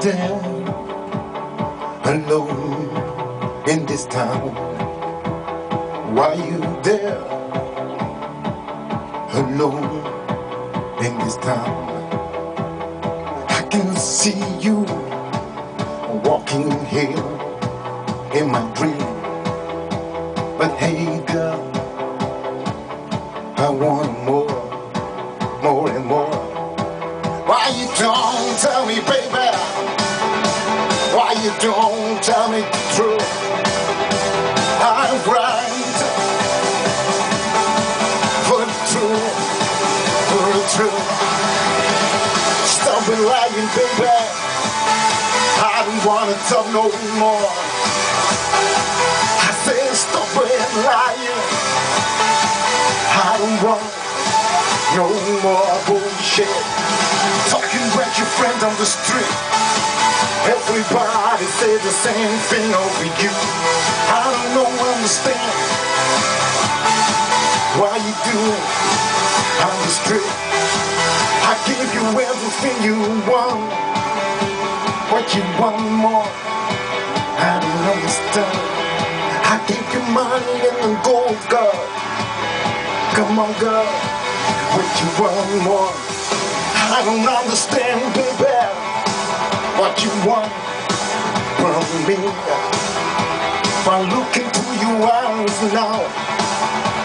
down alone in this town. Why you there alone in this town? I can see you walking here in my dream. But hey girl, I want more. You don't tell me the truth? I'm right for the truth, for the truth. Stop it lying, baby. I don't wanna talk no more. I say stop it lying. I don't want no more bullshit. Talking about your friend on the street. Everybody say the same thing over you. I don't know, understand why you do it on the street. I give you everything you want, what you want more. I don't understand. I give you money and the gold, girl. Come on, girl, what you want more. I don't understand, baby what you want from me. If I look into your eyes now,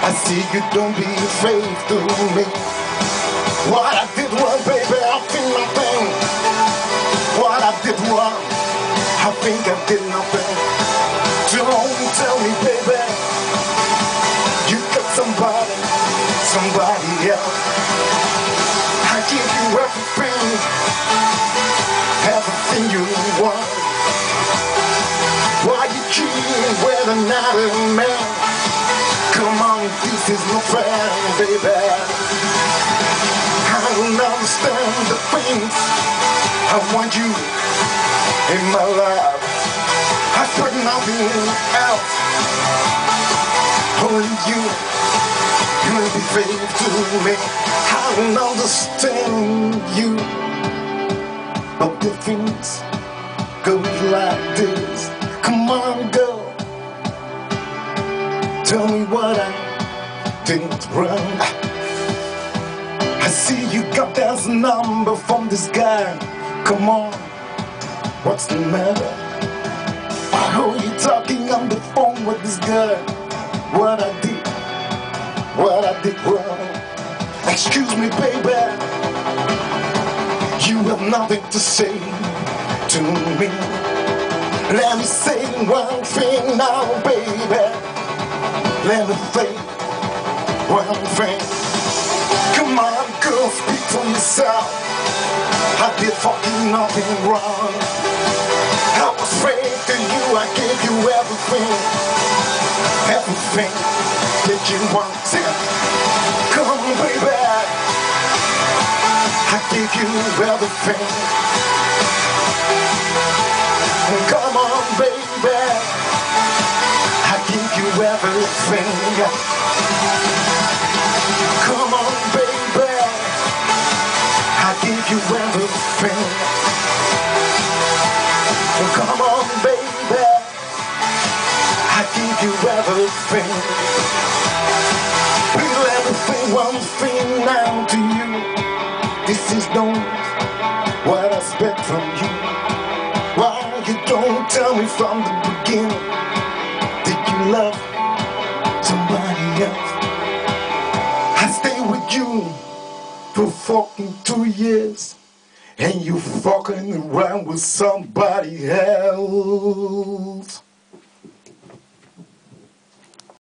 I see you don't be afraid to me. What I did was, baby, I feel nothing. What I did was, I think I did nothing. Don't tell me, baby, you got somebody, somebody else. I give you everything you want. Why you cheating with another man? Come on, this is no fair, baby. I don't understand the things I want you in my life. I put nothing else. Only you, you'll be faithful to me. I don't understand you. But the things go like this. Come on, girl. Tell me what I did wrong. I see you got that number from this guy. Come on, what's the matter? I heard you talking on the phone with this guy. What I did, what I did wrong. Excuse me, baby. You have nothing to say to me. Let me say one thing now, baby. Let me say one thing. Come on, girl, speak for yourself. I did fucking nothing wrong. I was afraid to you, I gave you everything. Everything that you want. I give you everything. Come on, baby. I give you everything. Come on, baby. I give you everything. Come on, baby. I give you everything. Me say one thing now tell me from the beginning? Did you love somebody else? I stayed with you for fucking two years, and you fucking around with somebody else.